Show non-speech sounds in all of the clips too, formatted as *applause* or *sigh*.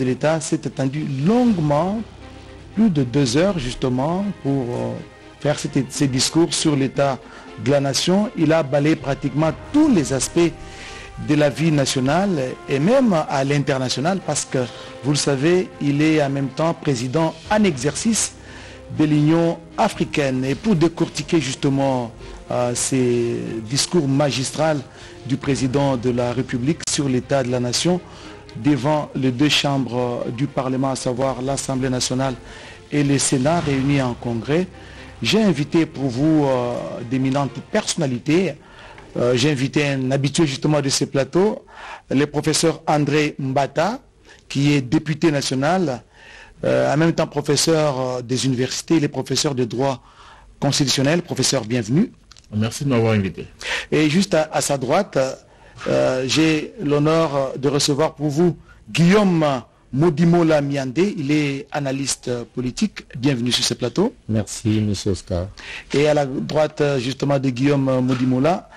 de l'État s'est étendu longuement, plus de deux heures justement, pour euh, faire ses discours sur l'état de la nation. Il a balayé pratiquement tous les aspects de la vie nationale et même à l'international parce que, vous le savez, il est en même temps président en exercice de l'Union africaine. Et pour décortiquer justement euh, ces discours magistraux du président de la République sur l'état de la nation devant les deux chambres du Parlement, à savoir l'Assemblée nationale et le Sénat réunis en congrès, j'ai invité pour vous euh, d'éminentes personnalités. Euh, j'ai invité un habitué justement de ces plateaux, le professeur André Mbata, qui est député national, euh, en même temps professeur des universités, les professeurs de droit constitutionnel. Professeur, bienvenue. Merci de m'avoir invité. Et juste à, sa droite, j'ai l'honneur de recevoir pour vous Guillaume Modimola Miande, il est analyste politique. Bienvenue sur ce plateau. Merci, monsieur Oscar. Et à la droite, justement, de Guillaume Modimola,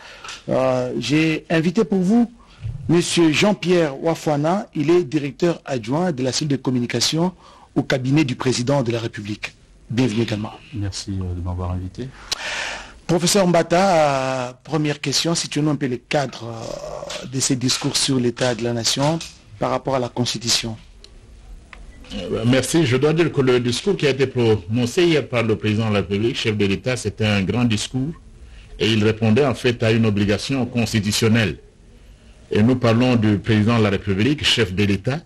euh, j'ai invité pour vous monsieur Jean-Pierre Wafouana. Il est directeur adjoint de la cellule de communication au cabinet du président de la République. Bienvenue également. Merci euh, de m'avoir invité. Professeur Mbata, euh, première question, si tu nous un peu le cadre de ces discours sur l'état de la nation par rapport à la Constitution. Euh, merci. Je dois dire que le discours qui a été prononcé hier par le président de la République, chef de l'État, c'était un grand discours et il répondait en fait à une obligation constitutionnelle. Et nous parlons du président de la République, chef de l'État.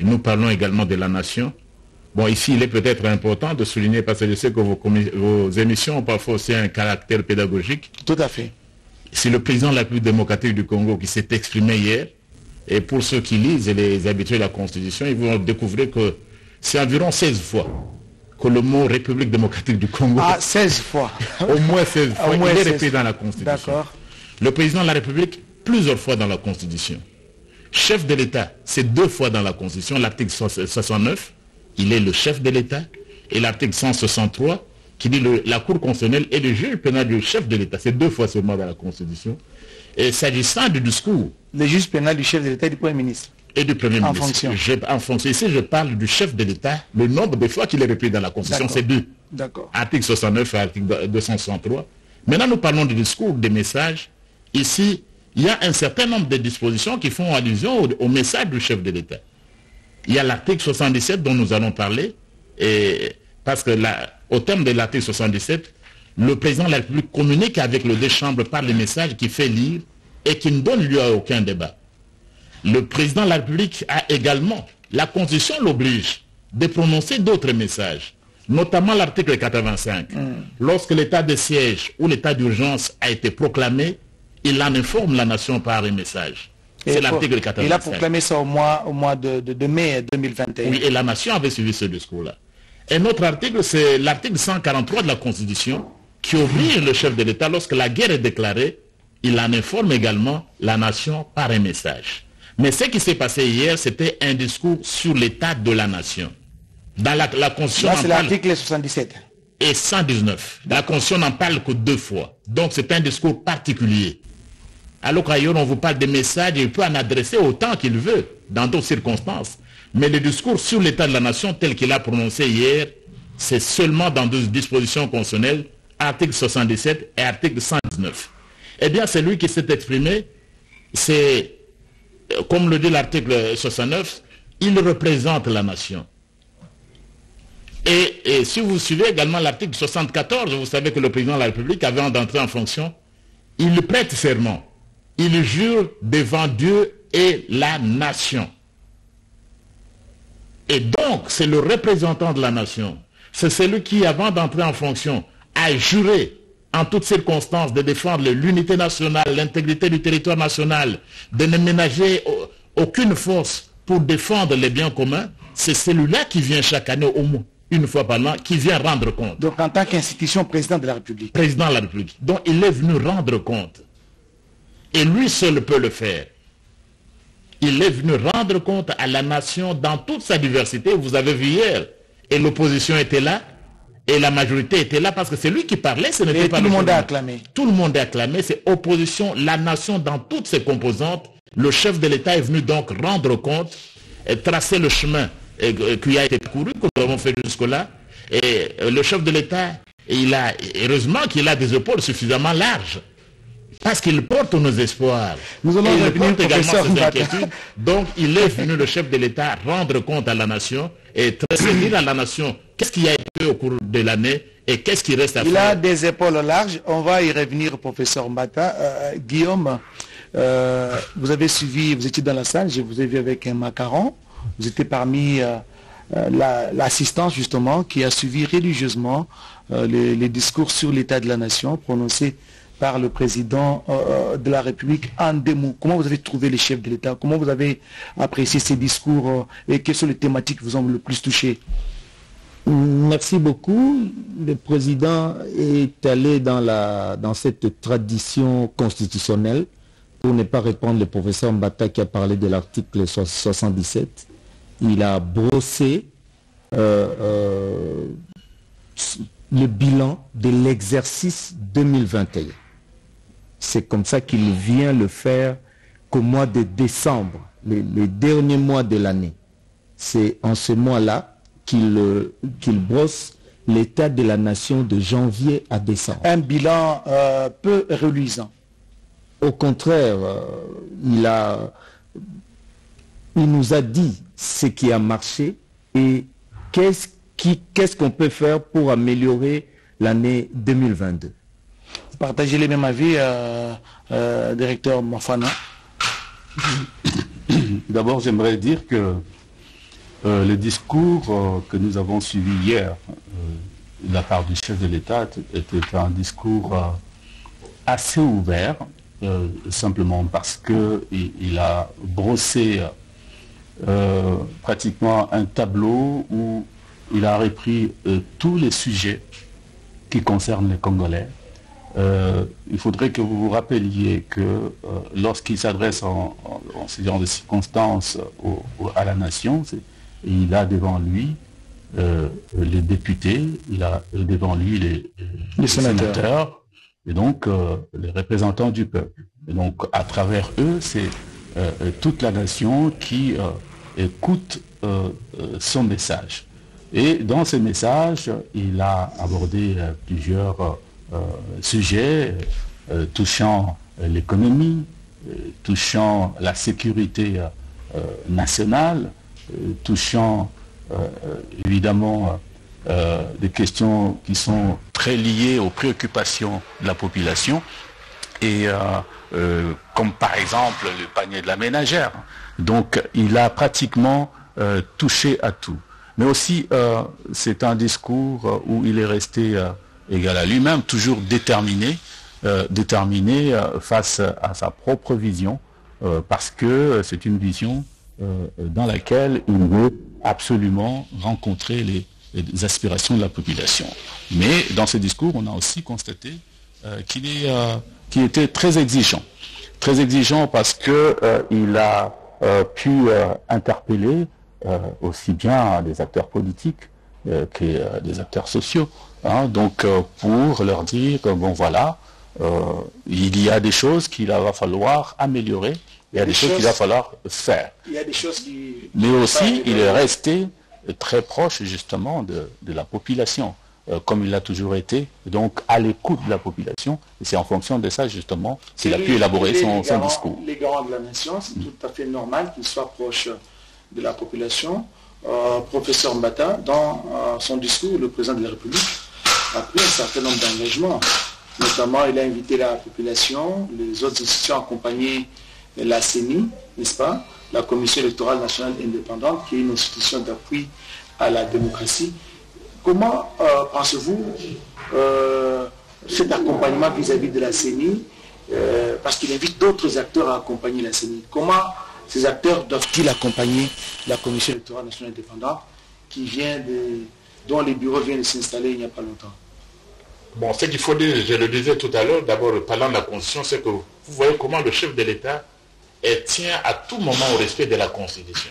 Nous parlons également de la nation. Bon, ici, il est peut-être important de souligner, parce que je sais que vos, vos, émissions ont parfois aussi un caractère pédagogique. Tout à fait. C'est le président de la République démocratique du Congo qui s'est exprimé hier et pour ceux qui lisent et les habitués de la Constitution, ils vont découvrir que c'est environ 16 fois que le mot République démocratique du Congo... Ah, 16 fois *laughs* Au moins 16 fois, il est répété dans la Constitution. D'accord. Le président de la République, plusieurs fois dans la Constitution. Chef de l'État, c'est deux fois dans la Constitution. L'article 69, il est le chef de l'État. Et l'article 163, qui dit la Cour constitutionnelle et le juge pénal du chef de l'État. C'est deux fois seulement dans la Constitution. Et s'agissant du discours... Le juge pénal du chef de l'État et du Premier ministre. Et du Premier en ministre. Fonction. en fonction. Ici, je parle du chef de l'État. Le nombre de fois qu'il est répété dans la Constitution, c'est deux. D'accord. Article 69 et article 263. Maintenant, nous parlons du discours, des messages. Ici, il y a un certain nombre de dispositions qui font allusion au, message du chef de l'État. Il y a l'article 77 dont nous allons parler. Et parce que là, au terme de l'article 77, le président de la République communique avec le deux chambres par les messages qu'il fait lire et qui ne donne lieu à aucun débat. Le président de la République a également, la Constitution l'oblige, de prononcer d'autres messages, notamment l'article 85. Mm. Lorsque l'état de siège ou l'état d'urgence a été proclamé, il en informe la nation par un message. C'est l'article 85. Il a proclamé ça au mois, au mois de, de mai 2021. Oui, et la nation avait suivi ce discours-là. Un autre article, c'est l'article 143 de la Constitution, qui oblige le chef de l'État, lorsque la guerre est déclarée, il en informe également la nation par un message. Mais ce qui s'est passé hier, c'était un discours sur l'état de la nation. Dans la, Constitution... c'est l'article 77. Et 119. La Constitution n'en parle que deux fois. Donc c'est un discours particulier. Alors qu'ailleurs, on vous parle des messages, il peut en adresser autant qu'il veut, dans d'autres circonstances. Mais le discours sur l'état de la nation tel qu'il a prononcé hier, c'est seulement dans deux dispositions constitutionnelles, article 77 et article 119. Eh bien, c'est lui qui s'est exprimé, c'est, comme le dit l'article 69, il représente la nation. Et, si vous suivez également l'article 74, vous savez que le président de la République, avant d'entrer en fonction, il prête serment. Il jure devant Dieu et la nation. Et donc, c'est le représentant de la nation. C'est celui qui, avant d'entrer en fonction, a juré en toutes circonstances de défendre l'unité nationale, l'intégrité du territoire national, de ne ménager aucune force pour défendre les biens communs, c'est celui-là qui vient chaque année au moins une fois par an, qui vient rendre compte. Donc en tant qu'institution, président de la République. Président de la République. Donc il est venu rendre compte. Et lui seul peut le faire. Il est venu rendre compte à la nation dans toute sa diversité. Vous avez vu hier. Et l'opposition était là. Et la majorité était là parce que c'est lui qui parlait, ce n'était pas tout le monde a acclamé. Tout le monde a acclamé, c'est opposition, la nation dans toutes ses composantes. Le chef de l'État est venu donc rendre compte tracer le chemin qui a été couru, que nous avons fait jusque-là. Et le chef de l'État, il a, heureusement qu'il a des épaules suffisamment larges. Parce qu'il porte nos espoirs. Nous allons il revenir, porte également ses inquiétudes. Donc, il est venu, le chef de l'État, rendre compte à la nation et dire à la nation qu'est-ce qui a été au cours de l'année et qu'est-ce qui reste à Il faire. a des épaules larges. On va y revenir, professeur Mbata. Euh, Guillaume, euh, vous avez suivi, vous étiez dans la salle, je vous ai vu avec un macaron. Vous étiez parmi euh, euh, la- l'assistance, justement, qui a suivi religieusement les, les discours sur l'état de la nation prononcés par le président euh, de la République en. Comment vous avez trouvé les chefs de l'État? Comment vous avez apprécié ces discours euh, et quelles sont les thématiques qui vous ont le plus touché? Merci beaucoup. Le président est allé dans, cette tradition constitutionnelle, pour ne pas répondre le professeur Mbata qui a parlé de l'article so- 77. Il a brossé euh, euh, le bilan de l'exercice 2021. C'est comme ça qu'il vient le faire qu'au mois de décembre, les, les derniers mois de l'année. C'est en ce mois-là qu'il euh, brosse l'état de la nation de janvier à décembre. Un bilan euh, peu reluisant. Au contraire, euh, il, a, il nous a dit ce qui a marché et qu'est-ce qu'on peut faire pour améliorer l'année 2022. Vous partagez les mêmes avis, euh, euh, directeur Mofana. *coughs* D'abord, j'aimerais dire que euh, le discours que nous avons suivi hier de la part du chef de l'État était un discours assez ouvert, simplement parce qu'il il a brossé pratiquement un tableau où il a repris tous les sujets qui concernent les Congolais. Euh, il faudrait que vous vous rappeliez que euh, lorsqu'il s'adresse en, en- en ce genre de circonstances au- au- à la nation, il a devant lui euh, les députés, il a devant lui les, Les sénateurs. et donc les représentants du peuple. Et donc à travers eux, c'est toute la nation qui écoute son message. Et dans ce message, il a abordé plusieurs sujets euh, touchant euh, l'économie, euh, touchant la sécurité euh, euh, nationale, euh, touchant euh, euh, évidemment euh, des questions qui sont très liées aux préoccupations de la population et euh, euh, comme par exemple le panier de la ménagère. Donc il a pratiquement euh, touché à tout. Mais aussi euh, c'est un discours euh, où il est resté euh, égal à lui-même, toujours déterminé, euh, déterminé euh, face à sa propre vision, euh, parce que c'est une vision euh, dans laquelle il veut absolument rencontrer les, les aspirations de la population. Mais dans ce discours, on a aussi constaté euh, qu'il euh, qu'il était très exigeant. Très exigeant parce que euh, il a pu interpeller aussi bien des acteurs politiques que des acteurs sociaux. Hein. donc euh, pour leur dire que bon voilà, euh, il y a des choses qu'il va falloir améliorer, il y a des, Des choses qu'il va falloir faire. Il y a des choses qui... Mais aussi, il est resté très proche justement de, de la population, euh, comme il l'a toujours été, donc à l'écoute de la population. Et c'est en fonction de ça justement qu'il a pu élaborer son, son discours. Les garants de la nation, c'est tout à fait normal qu'il soit proche de la population. Euh, professeur Mbata, dans euh, son discours, le président de la République a pris un certain nombre d'engagements. Notamment, il a invité la population, les autres institutions à accompagner la CENI, n'est-ce pas? La Commission électorale nationale indépendante, qui est une institution d'appui à la démocratie. Comment euh, pensez-vous euh, cet accompagnement vis-à-vis de la CENI euh, Parce qu'il invite d'autres acteurs à accompagner la CENI. Comment ces acteurs doivent-ils accompagner la Commission électorale nationale indépendante qui vient de, dont les bureaux viennent de s'installer il n'y a pas longtemps? Bon, ce qu'il faut dire, je le disais tout à l'heure, d'abord parlant de la Constitution, c'est que vous voyez comment le chef de l'État tient à tout moment au respect de la Constitution.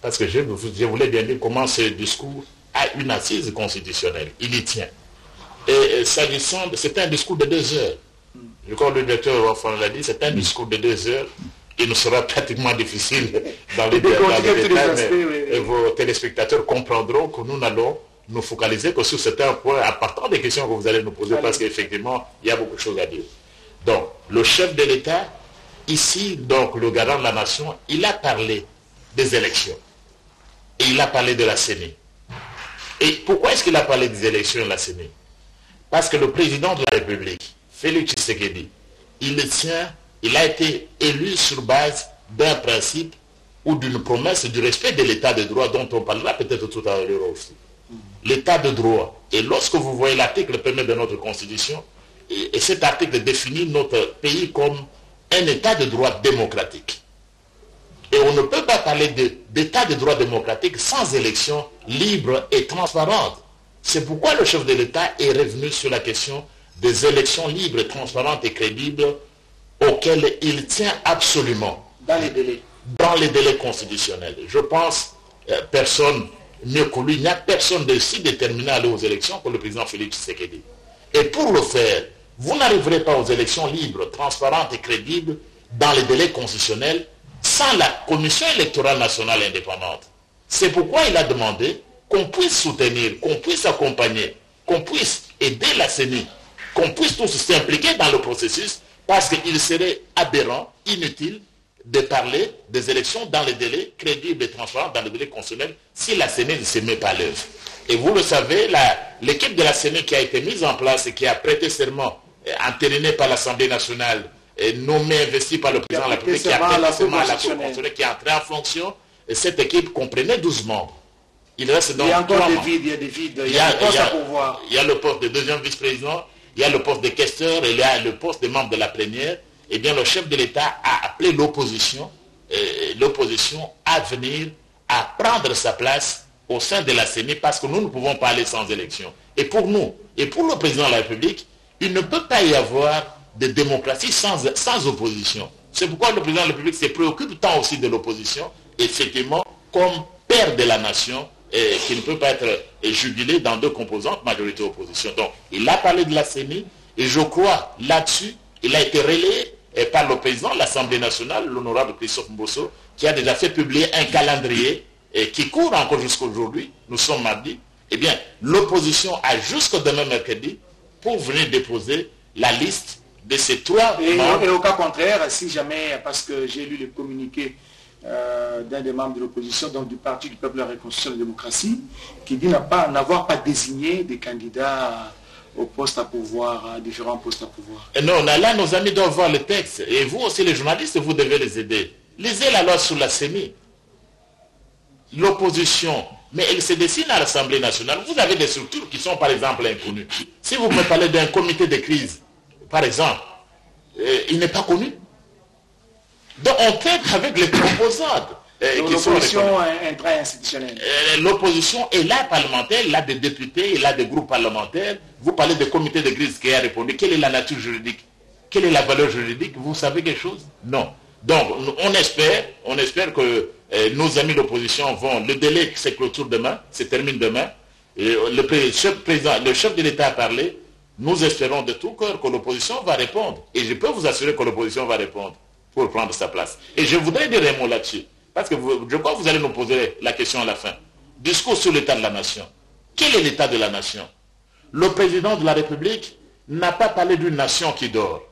Parce que je, voulais bien dire comment ce discours a une assise constitutionnelle. Il y tient. Et euh, s'agissant, de- c'est un discours de deux heures. Je crois que le directeur Enfant l'a dit, c'est un discours de deux heures il nous sera pratiquement difficile dans les, détails, et vos téléspectateurs comprendront que nous n'allons nous focaliser que sur certains points à partir des questions que vous allez nous poser parce qu'effectivement, il y a beaucoup de choses à dire. Donc, le chef de l'État, ici, donc le garant de la nation, il a parlé des élections. Et il a parlé de la CENI. Et pourquoi est-ce qu'il a parlé des élections de la CENI Parce que le président de la République, Félix Tshisekedi, il tient, il a été élu sur base d'un principe ou d'une promesse du respect de l'état de droit dont on parlera peut-être tout à l'heure aussi. L'état de droit. Et lorsque vous voyez l'article premier de notre constitution, et, cet article définit notre pays comme un état de droit démocratique. Et on ne peut pas parler d'état de, de droit démocratique sans élection libre et transparente. C'est pourquoi le chef de l'État est revenu sur la question des élections libres, transparentes et crédibles auxquelles il tient absolument. Dans les délais. Dans les délais constitutionnels. Je pense, euh, personne mieux que lui, il n'y a personne de si déterminé à aller aux élections que le président Félix Tshisekedi. Et pour le faire, vous n'arriverez pas aux élections libres, transparentes et crédibles dans les délais constitutionnels sans la Commission électorale nationale indépendante. C'est pourquoi il a demandé qu'on puisse soutenir, qu'on puisse accompagner, qu'on puisse aider la CENI, qu'on puisse tous s'impliquer dans le processus, parce qu'il serait aberrant, inutile, de parler des élections dans les délais crédibles et transparents, dans les délais constitutionnels, si la CENI ne se met pas à l'œuvre. Et vous le savez, l'équipe de la CENI qui a été mise en place et qui a prêté serment, euh, entériné par l'Assemblée nationale, et nommé, investi par le président de la République, qui a prêté serment à la Cour constitutionnelle, qui est entré en fonction, et cette équipe comprenait 12 membres. Il reste donc il y a encore des vides, il y a des vides, il y a, à. Il y a le poste de deuxième vice-président, il y a le poste de questeur, il y a le poste de membre de la plénière. Eh bien, le chef de l'État a appelé l'opposition, l'opposition à venir, à prendre sa place au sein de la CENI parce que nous ne pouvons pas aller sans élection. Et pour nous, et pour le président de la République, il ne peut pas y avoir de démocratie sans, opposition. C'est pourquoi le président de la République se préoccupe tant aussi de l'opposition, effectivement, comme père de la nation, et qui ne peut pas être jubilé dans deux composantes, majorité-opposition. Donc, il a parlé de la CENI, et je crois là-dessus, il a été relayé par le président de l'Assemblée nationale, l'honorable Christophe Mbosso, qui a déjà fait publier un calendrier et qui court encore jusqu'à aujourd'hui, nous sommes mardi, eh bien, l'opposition a jusqu'au demain mercredi pour venir déposer la liste de ces trois et, et au cas contraire, si jamais, parce que j'ai lu le communiqué euh, d'un des membres de l'opposition, donc du Parti du Peuple, la Réconciliation et la Démocratie, qui dit n'avoir pas, pas désigné des candidats aux postes à pouvoir, à différents postes à pouvoir. Et non, là, nos amis doivent voir le texte. Et vous aussi, les journalistes, vous devez les aider. Lisez la loi sur la CENI l'opposition, mais elle se dessine à l'Assemblée nationale. Vous avez des structures qui sont par exemple inconnues. Si vous me parlez d'un comité de crise, par exemple, euh, il n'est pas connu. Donc on traite avec les composantes. Euh, l'opposition intra-institutionnelle. Euh, l'opposition est là parlementaire, a des députés, il a des groupes parlementaires. Vous parlez de comité de crise qui a répondu. Quelle est la nature juridique? Quelle est la valeur juridique? Vous savez quelque chose? Non. Donc on espère, on espère que nos amis d'opposition vont, le délai se clôture demain, se termine demain. Et le, chef, président, le chef de l'État a parlé. Nous espérons de tout cœur que l'opposition va répondre. Et je peux vous assurer que l'opposition va répondre pour prendre sa place. Et je voudrais dire un mot là-dessus. Parce que je crois que vous allez nous poser la question à la fin. Discours sur l'état de la nation. Quel est l'état de la nation? Le président de la République n'a pas parlé d'une nation qui dort.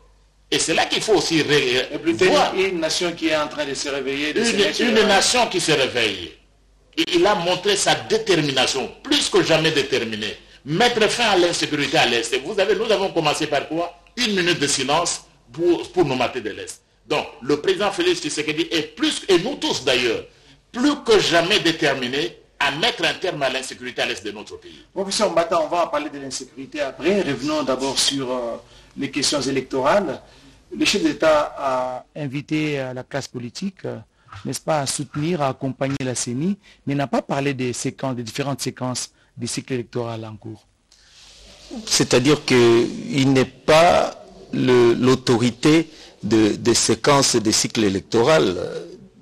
Et c'est là qu'il faut aussi voir. Une nation qui est en train de se réveiller. une, nation qui se réveille. il a montré sa détermination, plus que jamais déterminée. Mettre fin à l'insécurité à l'Est. Vous avez, nous avons commencé par quoi? Une minute de silence pour, pour nous mater de l'Est. Donc, le président Félix Tshisekedi est plus, et nous tous d'ailleurs, plus que jamais déterminés à mettre un terme à l'insécurité à l'Est de notre pays. Professeur Mbata, on va en parler de l'insécurité après. Revenons d'abord sur euh, les questions électorales le chef d'État a invité la classe politique, n'est-ce pas, à soutenir, à accompagner la CENI, mais n'a pas parlé des séquences, des différentes séquences des cycles électoraux en cours. C'est-à-dire qu'il n'est pas l'autorité des séquences des cycles électoraux.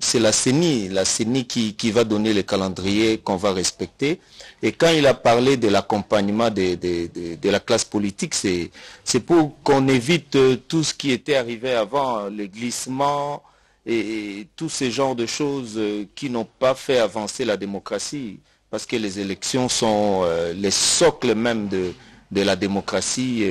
C'est la CENI, la CENI qui, qui va donner le calendrier qu'on va respecter. Et quand il a parlé de l'accompagnement de, la classe politique, c'est pour qu'on évite tout ce qui était arrivé avant, les glissements et, tous ces genres de choses qui n'ont pas fait avancer la démocratie, parce que les élections sont les socles même de, de la démocratie.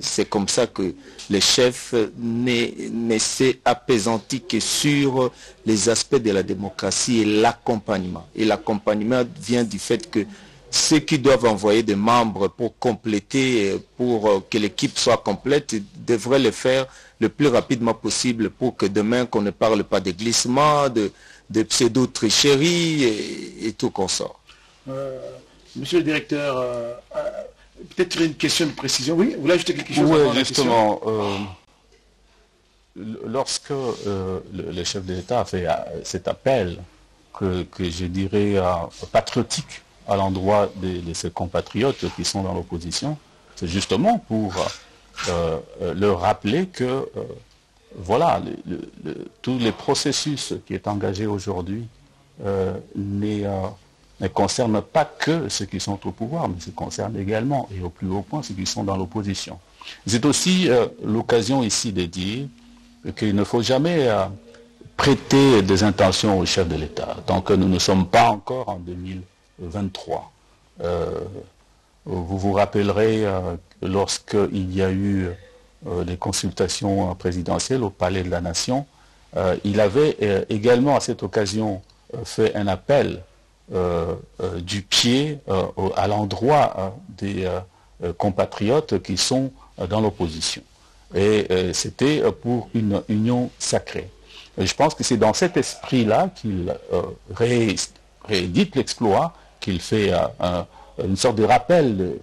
C'est comme ça que les chefs ne s'est apaisanti que sur les aspects de la démocratie et l'accompagnement. Et l'accompagnement vient du fait que ceux qui doivent envoyer des membres pour compléter, pour que l'équipe soit complète, devraient le faire le plus rapidement possible pour que demain qu'on ne parle pas de glissement, de, pseudo-tricherie et, tout consort. Euh, monsieur le directeur, euh, Peut-être une question de précision. Oui, vous voulez ajouter quelque chose Oui, justement. Euh, lorsque euh, le, chef de l'État a fait euh, cet appel, que, je dirais patriotique à l'endroit de, ses compatriotes qui sont dans l'opposition, c'est justement pour leur rappeler que voilà, tous les processus qui est engagé aujourd'hui n'est ne concerne pas que ceux qui sont au pouvoir, mais ça concerne également, et au plus haut point, ceux qui sont dans l'opposition. C'est aussi euh, l'occasion ici de dire qu'il ne faut jamais euh, prêter des intentions au chef de l'État, tant que nous ne sommes pas encore en 2023. Euh, vous vous rappellerez lorsqu'il y a eu des consultations présidentielles au Palais de la Nation, il avait également à cette occasion fait un appel du pied euh, à l'endroit des compatriotes qui sont dans l'opposition. Et c'était pour une union sacrée. je pense que c'est dans cet esprit-là qu'il réédite l'exploit, qu'il fait une sorte de rappel,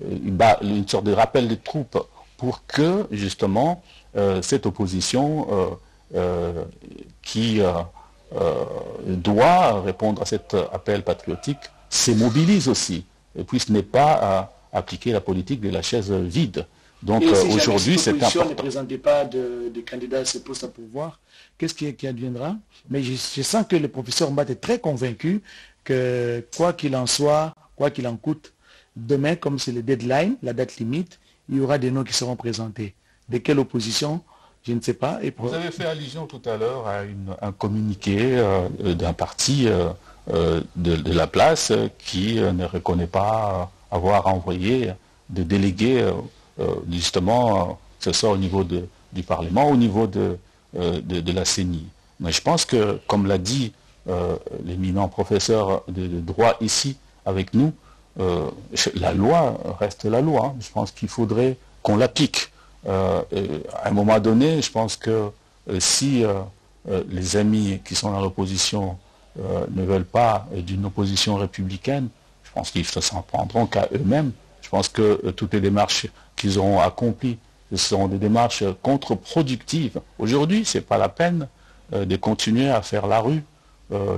une sorte de rappel des troupes pour que justement cette opposition qui euh, doit répondre à cet appel patriotique, se mobilise aussi, et puis ce n'est pas à appliquer la politique de la chaise vide. Donc euh, aujourd'hui, c'est important. ne présentait pas de, candidats à ce poste à pouvoir, qu'est-ce qui, adviendra? Mais je, sens que le professeur Mbat est très convaincu que quoi qu'il en soit, quoi qu'il en coûte, demain, comme c'est le deadline, la date limite, il y aura des noms qui seront présentés. De quelle opposition Vous avez fait allusion tout à l'heure à un communiqué euh, d'un parti euh, euh, de, la place qui ne reconnaît pas avoir envoyé de délégués, justement, ce soit au niveau du Parlement, au niveau de, de, la CENI. Mais je pense que, comme l'a dit l'éminent professeur de, droit ici avec nous, la loi reste la loi. Je pense qu'il faudrait qu'on l'applique. Euh, à un moment donné, je pense que euh, si euh, les amis qui sont dans l'opposition ne veulent pas d'une opposition républicaine, je pense qu'ils ne s'en prendront qu'à eux-mêmes. Je pense que toutes les démarches qu'ils auront accomplies, ce seront des démarches contre-productives. Aujourd'hui, ce n'est pas la peine de continuer à faire la rue,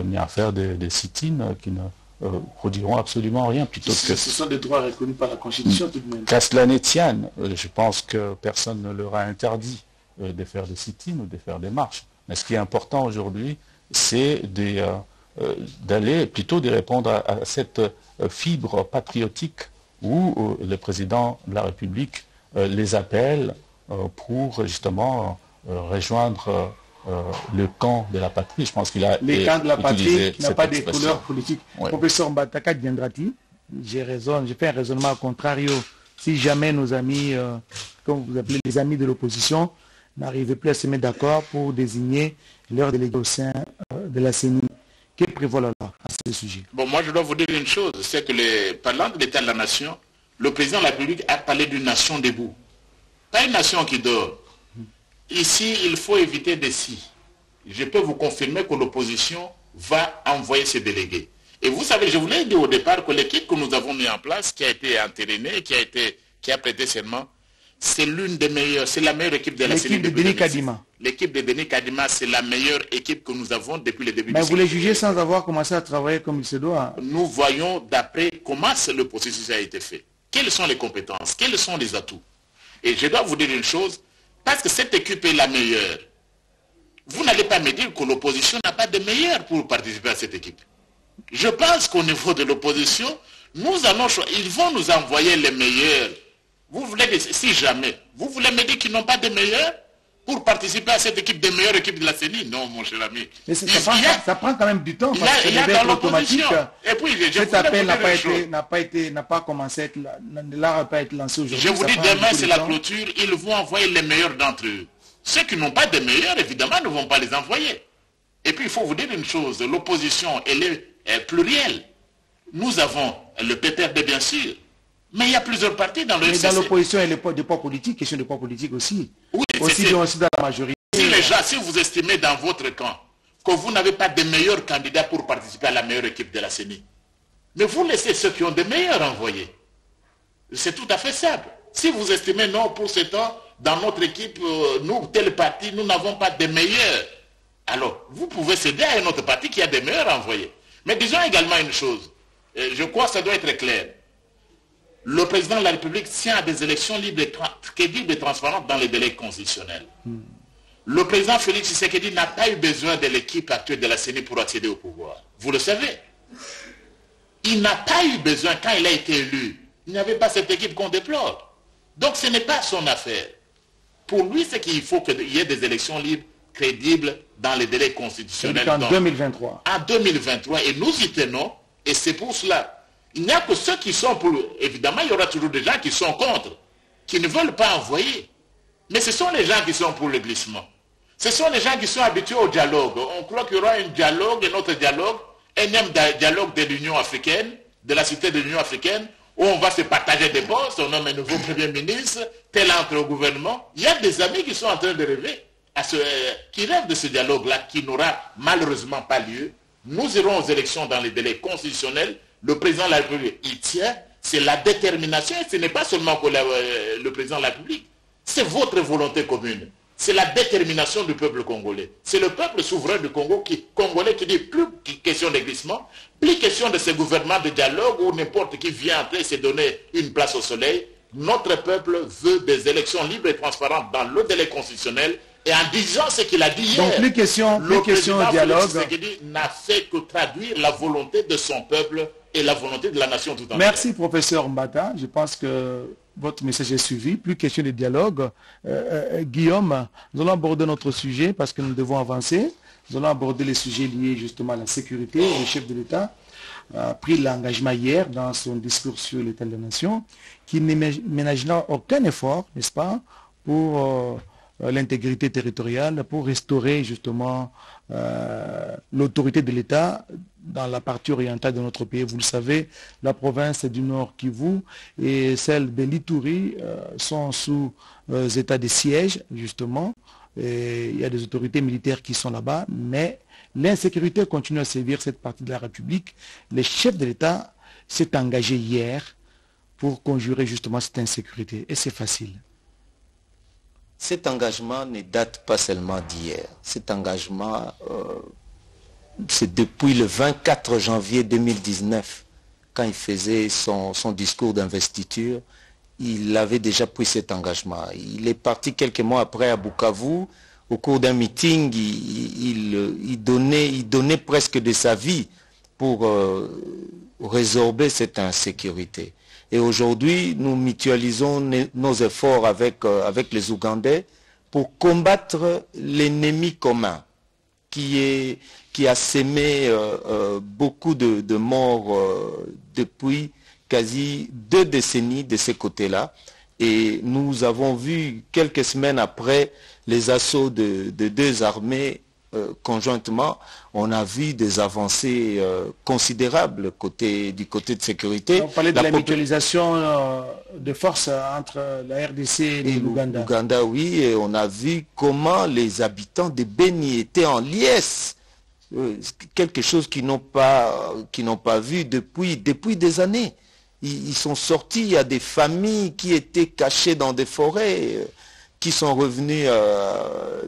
ni à faire des, des sit-ins qui ne euh, produiront absolument rien. Plutôt que... Ce sont des droits reconnus par la Constitution tout de même. Qu'à cela ne tienne, euh, je pense que personne ne leur a interdit euh, de faire des sit-ins ou de faire des marches. Mais ce qui est important aujourd'hui, c'est d'aller plutôt de répondre à, cette fibre patriotique où le président de la République les appelle pour justement rejoindre euh, le camp de la patrie. Je pense qu'il a Les camps de la patrie qui n'a pas de couleur politique. Professeur Mbataka viendra-t-il J'ai raison, j'ai fait un raisonnement contrario. Si jamais nos amis, euh, comme vous appelez les amis de l'opposition, n'arrivaient plus à se mettre d'accord pour désigner leur délégué au sein euh, de la CENI, que prévoit la loi à ce sujet? Bon, moi je dois vous dire une chose, c'est que les, parlant de l'état de la nation, le président de la République a parlé d'une nation debout. Pas une nation qui dort, Ici, il faut éviter des si. Je peux vous confirmer que l'opposition va envoyer ses délégués. Et vous savez, je vous l'ai dit au départ que l'équipe que nous avons mis en place, qui a été entérinée, qui a, été, qui a prêté serment, c'est l'une des meilleures, c'est la meilleure équipe de la L'équipe de Denis Kadima. L'équipe de Denis Kadima, c'est la meilleure équipe que nous avons depuis le début Mais vous les jugez sans avoir commencé à travailler comme il se doit. Nous voyons d'après comment le processus a été fait. Quelles sont les compétences? Quels sont les atouts? Et je dois vous dire une chose, parce que cette équipe est la meilleure. Vous n'allez pas me dire que l'opposition n'a pas de meilleur pour participer à cette équipe. Je pense qu'au niveau de l'opposition, nous allons ils vont nous envoyer les meilleurs. Vous voulez si jamais, vous voulez me dire qu'ils n'ont pas de meilleurs? Pour participer à cette équipe des meilleures équipes de la CENI. Non, mon cher ami. Mais ça, prend, a- ça prend quand même du temps il y a- parce que il y a le dans automatique. Et puis, je- je cet appel n'a pas, été, pas été, pas commencé à être, n'a pas été lancé aujourd'hui. Je vous dis, demain, c'est la clôture. Ils vont envoyer les meilleurs d'entre eux. Ceux qui n'ont pas de meilleurs, évidemment, ne vont pas les envoyer. Et puis, il faut vous dire une chose. L'opposition, elle est euh, plurielle. Nous avons le PPRD, bien sûr. Mais il y a plusieurs partis dans le Mais dans l'opposition, il y a des poids- politiques, question de poids politiques aussi. Oui, aussi bien aussi dans la majorité. Si les gens, si vous estimez dans votre camp que vous n'avez pas de meilleurs candidats pour participer à la meilleure équipe de la CENI, mais vous laissez ceux qui ont des meilleurs envoyés. C'est tout à fait simple. Si vous estimez non, pour ce temps, dans notre équipe, euh, nous, tel parti, nous n'avons pas de meilleurs. Alors, vous pouvez céder à un autre parti qui a des meilleurs envoyés. Mais disons également une chose. je crois que ça doit être clair. Le président de la République tient à des élections libres et crédibles et transparentes dans les délais constitutionnels. Le président Félix Tshisekedi n'a pas eu besoin de l'équipe actuelle de la CENI pour accéder au pouvoir. Vous le savez. Il n'a pas eu besoin, quand il a été élu, il n'y avait pas cette équipe qu'on déplore. Donc ce n'est pas son affaire. Pour lui, c'est qu'il faut qu'il y ait des élections libres, crédibles, dans les délais constitutionnels. En Donc, 2023. en 2023 et nous y tenons et c'est pour cela. Il n'y a que ceux qui sont pour... Évidemment, il y aura toujours des gens qui sont contre, qui ne veulent pas envoyer. Mais ce sont les gens qui sont pour le glissement. Ce sont les gens qui sont habitués au dialogue. On croit qu'il y aura un dialogue, un autre dialogue, un da- dialogue de l'Union africaine, de la cité de l'Union africaine, où on va se partager des postes, on nomme un nouveau Premier ministre, tel entre au gouvernement. Il y a des amis qui sont en train de rêver, à ce, euh, qui rêvent de ce dialogue-là, qui n'aura malheureusement pas lieu. Nous irons aux élections dans les délais constitutionnels. Le président de la République y tient. C'est la détermination. Et ce n'est pas seulement que euh, le président de la République. C'est votre volonté commune. C'est la détermination du peuple congolais. C'est le peuple souverain du Congo qui, congolais qui dit plus question de glissement, plus question de ce gouvernement de dialogue où n'importe qui vient entrer et se donner une place au soleil. Notre peuple veut des élections libres et transparentes dans le délai constitutionnel. Et en disant ce qu'il a dit hier, Donc, plus question- le plus question président dialogue. N'a fait que traduire la volonté de son peuple et la volonté de la nation tout entière. Merci, professeur Mbata. Je pense que votre message est suivi. Plus question de dialogue. Euh, euh, Guillaume, nous allons aborder notre sujet parce que nous devons avancer. Nous allons aborder les sujets liés justement à la sécurité. Le chef de l'État a pris l'engagement hier dans son discours sur l'État de la nation qu'il ne ménagera aucun effort, n'est-ce pas, pour euh, l'intégrité territoriale, pour restaurer justement l'autorité de l'État dans la partie orientale de notre pays. Vous le savez, la province du Nord Kivu et celle de l'Ituri euh, sont sous euh, état de siège, justement. Il y a des autorités militaires qui sont là-bas, mais l'insécurité continue à sévir cette partie de la République. Le chef de l'État s'est engagé hier pour conjurer justement cette insécurité. Et c'est facile. Cet engagement ne date pas seulement d'hier. Cet engagement, euh, c'est depuis le 24 janvier 2019, quand il faisait son, discours d'investiture, il avait déjà pris cet engagement. Il est parti quelques mois après à Bukavu. Au cours d'un meeting, il, donnait, presque de sa vie pour euh, résorber cette insécurité. Et aujourd'hui, nous mutualisons nos efforts euh, avec les Ougandais pour combattre l'ennemi commun qui, est, qui a sémé euh, euh, beaucoup de, de morts euh, depuis quasi deux décennies de ces côtés-là. Et nous avons vu quelques semaines après les assauts de, de deux armées euh, conjointement, on a vu des avancées euh, considérables côté, du côté de sécurité. On parlait de la, mutualisation euh, de forces entre la RDC et, et l'Ouganda. l'Ouganda, oui, et on a vu comment les habitants de Beni étaient en liesse. Euh, quelque chose qu'ils n'ont pas, qu'ils n'ont pas vu depuis, depuis des années. Ils, ils sont sortis, il y a des familles qui étaient cachées dans des forêts, euh, qui sont revenues euh,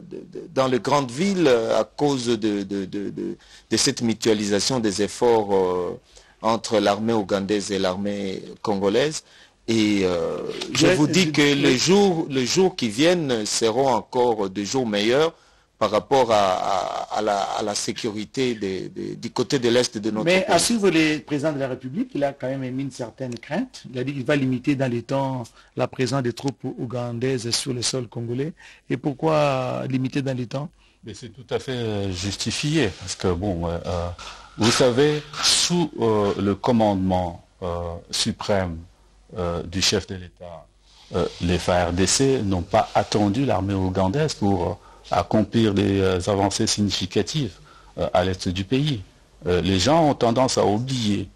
dans les grandes villes à cause de, de, de- de- de cette mutualisation des efforts euh, entre l'armée ougandaise et l'armée congolaise. Et euh, je vous dis que les jours, les jours qui viennent seront encore des jours meilleurs par rapport à, la, sécurité du côté de l'Est de notre pays. Mais à suivre le président de la République, il a quand même émis une certaine crainte. Il a dit qu'il va limiter dans les temps la présence des troupes ougandaises sur le sol congolais. Et pourquoi limiter dans les temps? Mais c'est tout à fait euh, justifié, parce que bon, euh, euh, vous savez, sous le commandement suprême du chef de l'État, les FARDC n'ont pas attendu l'armée ougandaise pour accomplir des avancées significatives à l'est du pays. les gens ont tendance à oublier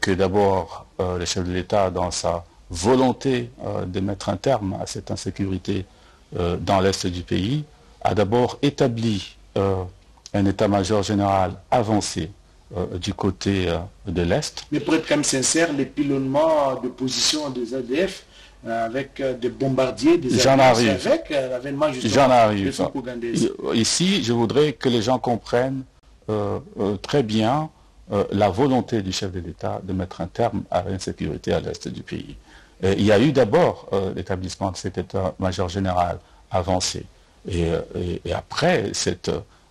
que d'abord le chef de l'État, dans sa volonté de mettre un terme à cette insécurité dans l'est du pays, a d'abord établi euh, un état-major général avancé euh, du côté euh, de l'Est. Mais pour être quand même sincère, les pilonnements de position des ADF avec des bombardiers, des J'en arrive. avec l'avènement J'en arrive. Ici, je voudrais que les gens comprennent très bien la volonté du chef de l'État de mettre un terme à l'insécurité à l'Est du pays. il y a eu d'abord l'établissement de cet état-major général avancé. Et, après cette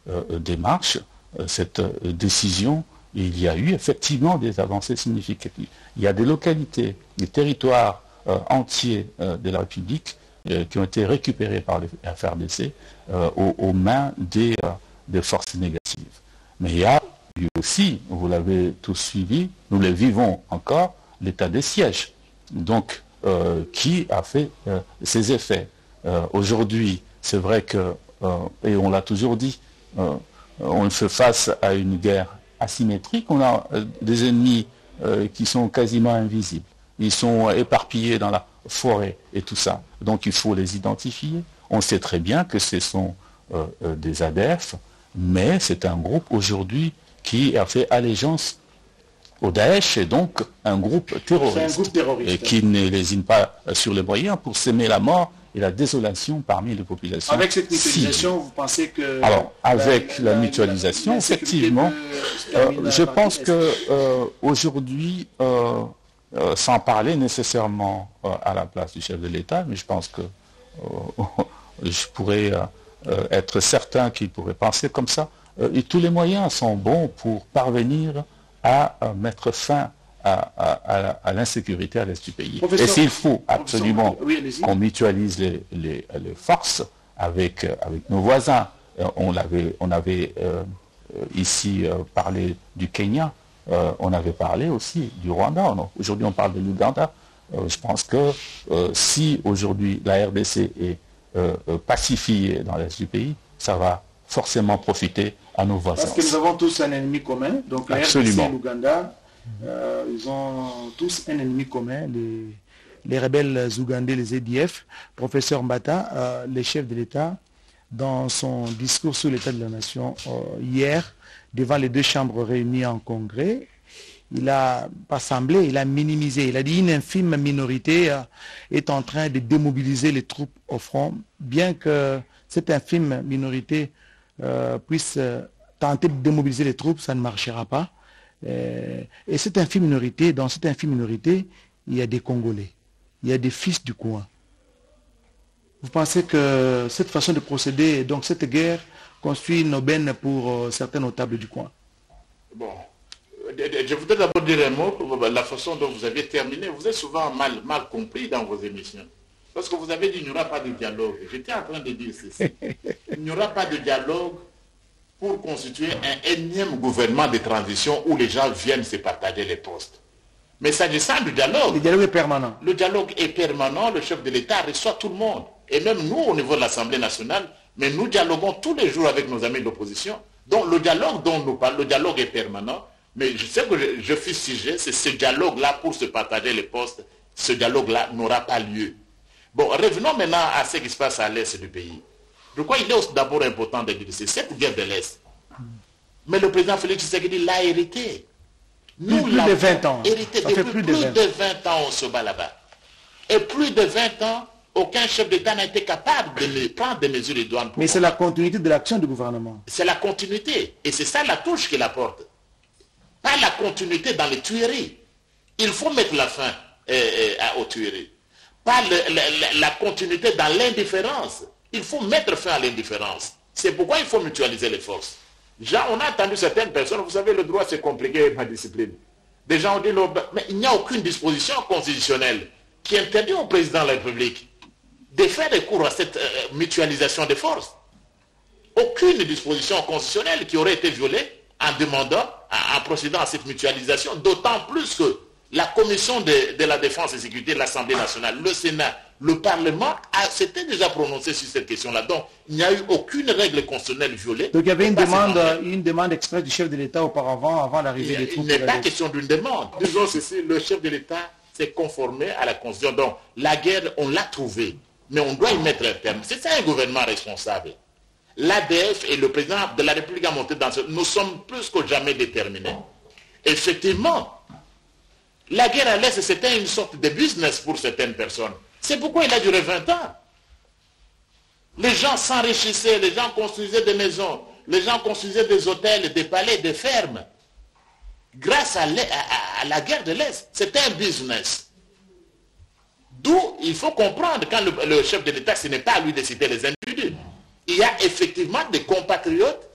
euh, démarche, euh, cette décision, il y a eu effectivement des avancées significatives. Il y a des localités, des territoires euh, entiers de la République qui ont été récupérés par les FRDC aux, mains des, forces négatives. Mais il y a eu aussi, vous l'avez tous suivi, nous le vivons encore, l'état des sièges, donc qui a fait ses effets. Aujourd'hui, c'est vrai que, euh, et on l'a toujours dit, euh, on fait face à une guerre asymétrique. On a euh, des ennemis qui sont quasiment invisibles. Ils sont éparpillés dans la forêt et tout ça. Donc il faut les identifier. On sait très bien que ce sont des ADF, mais c'est un groupe aujourd'hui qui a fait allégeance au Daesh et donc un groupe terroriste, un groupe terroriste. Et qui ne lésine pas sur les moyens pour s'aimer la mort et la désolation parmi les populations. Avec cette mutualisation, vous pensez que... Alors, avec la, mutualisation, effectivement, euh, je pense que euh, aujourd'hui, euh, sans parler nécessairement à la place du chef de l'État, mais je pense que *laughs* je pourrais être certain qu'il pourrait penser comme ça, et tous les moyens sont bons pour parvenir à mettre fin à, l'insécurité à l'est du pays. Et s'il faut absolument qu'on mutualise les, forces avec, avec nos voisins, euh, on avait, on avait euh, ici euh, parlé du Kenya, on avait parlé aussi du Rwanda, aujourd'hui on parle de l'Ouganda. je pense que si aujourd'hui la RDC est pacifiée dans l'est du pays, ça va forcément profiter à nos voisins. Parce que nous avons tous un ennemi commun, donc la RDC et l'Ouganda, euh, ils ont tous un ennemi commun, les, rebelles ougandais, les EDF. Professeur Mbata, euh, le chef de l'État, dans son discours sur l'état de la nation euh, hier, devant les deux chambres réunies en congrès, il a pas semblé, il a minimisé. Il a dit une infime minorité est en train de démobiliser les troupes au front, bien que cette infime minorité puisse tenter de démobiliser les troupes, ça ne marchera pas. Euh, et cette infime minorité, dans cette infime minorité, il y a des Congolais, il y a des fils du coin. Vous pensez que cette façon de procéder, donc cette guerre, construit une aubaine pour euh, certains notables du coin? Bon, je voudrais d'abord dire un mot pour la façon dont vous avez terminé. Vous êtes souvent mal, mal compris dans vos émissions. Parce que vous avez dit qu'il n'y aura pas de dialogue. J'étais en train de dire ceci. *laughs* Il n'y aura pas de dialogue pour constituer un énième gouvernement de transition où les gens viennent se partager les postes. Mais s'agissant du dialogue... Le dialogue est permanent. Le dialogue est permanent, le chef de l'État reçoit tout le monde. Et même nous, au niveau de l'Assemblée nationale, mais nous dialoguons tous les jours avec nos amis de l'opposition. Donc le dialogue dont nous parlons, le dialogue est permanent. Mais je sais que je, je fustige, c'est ce dialogue-là pour se partager les postes. Ce dialogue-là n'aura pas lieu. Bon, revenons maintenant à ce qui se passe à l'Est du pays. Je crois qu'il est d'abord important de dire c'est cette guerre de l'Est. Mais le président Félix Tshisekedi l'a hérité. Nous plus de 20 ans. Hérité depuis plus, de, 20. ans, on se bat là-bas. Et plus de 20 ans, aucun chef d'État n'a été capable de prendre des mesures de douane. Mais c'est la continuité de l'action du gouvernement. C'est la continuité. Et c'est ça la touche qu'il apporte. Pas la continuité dans les tueries. Il faut mettre la fin euh, euh, aux tueries. Pas la continuité dans l'indifférence. Il faut mettre fin à l'indifférence. C'est pourquoi il faut mutualiser les forces. on a entendu certaines personnes, vous savez, le droit c'est compliqué, ma discipline. Des gens ont dit, mais il n'y a aucune disposition constitutionnelle qui interdit au président de la République de faire recours à cette euh, mutualisation des forces. Aucune disposition constitutionnelle qui aurait été violée en demandant, en procédant à cette mutualisation, d'autant plus que la commission de, la défense et sécurité de l'Assemblée nationale, le Sénat, le Parlement s'était déjà prononcé sur cette question-là. Donc, il n'y a eu aucune règle constitutionnelle violée. Donc, il y avait une demande, une demande express du chef de l'État auparavant, avant l'arrivée des troupes. Il n'est pas question d'une demande. Disons ceci, le chef de l'État s'est conformé à la Constitution. Donc, la guerre, on l'a trouvée, mais on doit y mettre un terme. C'est un gouvernement responsable. L'ADF et le président de la République a monté dans ce... Nous sommes plus que jamais déterminés. Effectivement, la guerre à l'Est, c'était une sorte de business pour certaines personnes. C'est pourquoi il a duré 20 ans. Les gens s'enrichissaient, les gens construisaient des maisons, les gens construisaient des hôtels, des palais, des fermes. Grâce à, la guerre de l'Est, c'était un business. D'où il faut comprendre quand le, le chef de l'État, ce n'est pas à lui de citer les individus. Il y a effectivement des compatriotes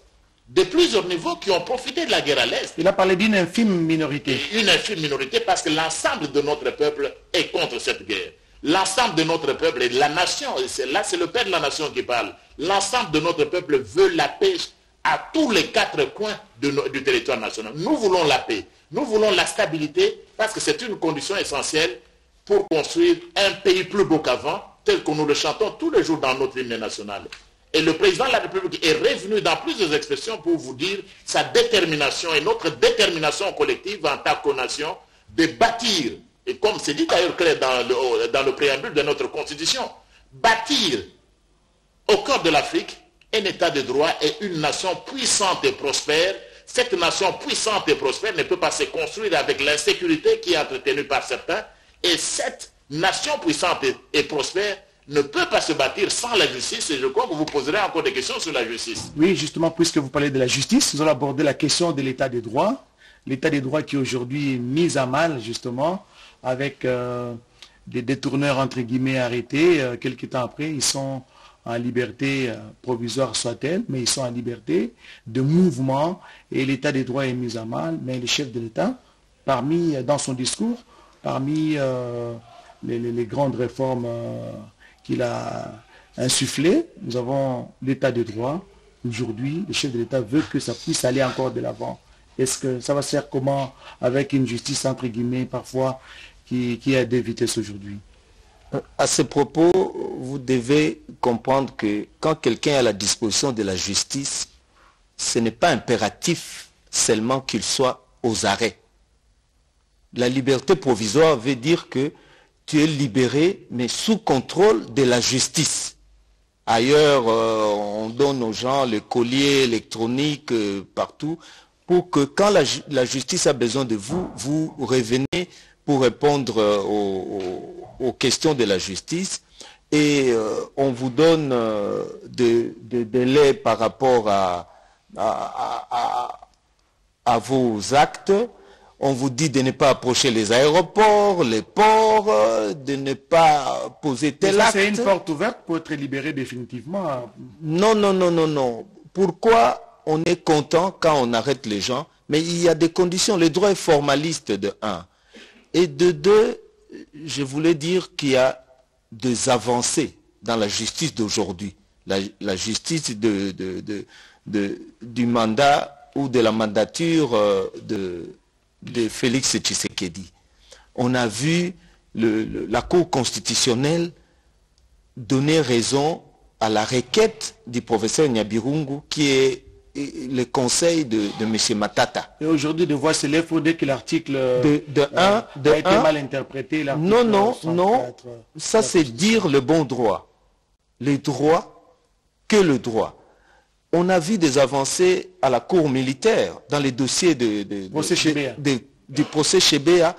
de plusieurs niveaux qui ont profité de la guerre à l'Est. Il a parlé d'une infime minorité. Une infime minorité parce que l'ensemble de notre peuple est contre cette guerre. L'ensemble de notre peuple et de la nation, là c'est le père de la nation qui parle, l'ensemble de notre peuple veut la paix à tous les quatre coins du territoire national. Nous voulons la paix, nous voulons la stabilité parce que c'est une condition essentielle pour construire un pays plus beau qu'avant, tel que nous le chantons tous les jours dans notre hymne national. Et le président de la République est revenu dans plusieurs expressions pour vous dire sa détermination et notre détermination collective en tant que nation de bâtir, et comme c'est dit d'ailleurs clair dans le, dans le préambule de notre constitution, bâtir au cœur de l'Afrique un état de droit et une nation puissante et prospère. Cette nation puissante et prospère ne peut pas se construire avec l'insécurité qui est entretenue par certains. Et cette nation puissante et prospère ne peut pas se bâtir sans la justice et je crois que vous poserez encore des questions sur la justice. Oui, justement, puisque vous parlez de la justice, nous allons aborder la question de l'état des droits. L'état des droits qui est aujourd'hui mis à mal, justement, avec euh, des détourneurs, entre guillemets, arrêtés. Euh, quelques temps après, ils sont en liberté euh, provisoire soit-elle, mais ils sont en liberté de mouvement et l'état des droits est mis à mal. Mais le chef de l'État, parmi, dans son discours, parmi les, grandes réformes qu'il a insufflé. Nous avons l'état de droit. Aujourd'hui, le chef de l'État veut que ça puisse aller encore de l'avant. Est-ce que ça va se faire comment avec une justice, entre guillemets, parfois, qui, qui a des vitesses aujourd'hui? À ce propos, vous devez comprendre que quand quelqu'un est à la disposition de la justice, ce n'est pas impératif seulement qu'il soit aux arrêts. La liberté provisoire veut dire que tu es libéré, mais sous contrôle de la justice. Ailleurs, euh, on donne aux gens le collier électronique euh, partout pour que quand la, justice a besoin de vous, vous revenez pour répondre euh, aux, questions de la justice et on vous donne des délais par rapport à vos actes on vous dit de ne pas approcher les aéroports, les ports, euh, de ne pas poser tel acte. C'est une porte ouverte pour être libéré définitivement. Non, non, non, non, non. Pourquoi on est content quand on arrête les gens? Mais il y a des conditions. Le droit est formaliste de un. Et de deux, je voulais dire qu'il y a des avancées dans la justice d'aujourd'hui. La, justice du mandat ou de la mandature euh, de de Félix Tshisekedi. On a vu la Cour constitutionnelle donner raison à la requête du professeur Nyabirungu qui est le conseil de, M. Matata. Et aujourd'hui, de voix s'élève pour dire que l'article de, de a été mal interprété. Non, non, non. Ça, c'est dire le bon droit. Les droits que le droit on a vu des avancées à la cour militaire dans les dossiers de, du procès Chebea